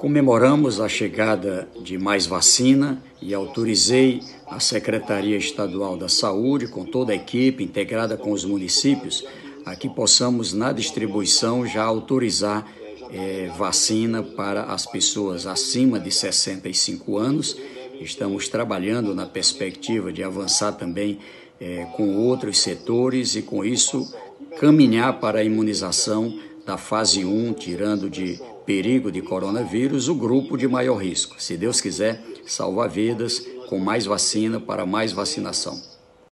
Comemoramos a chegada de mais vacina e autorizei a Secretaria Estadual da Saúde, com toda a equipe integrada com os municípios, a que possamos, na distribuição, já autorizar é, vacina para as pessoas acima de 65 anos. Estamos trabalhando na perspectiva de avançar também é, com outros setores e, com isso, caminhar para a imunização da fase 1, tirando de perigo de coronavírus o grupo de maior risco. Se Deus quiser, salvar vidas com mais vacina para mais vacinação.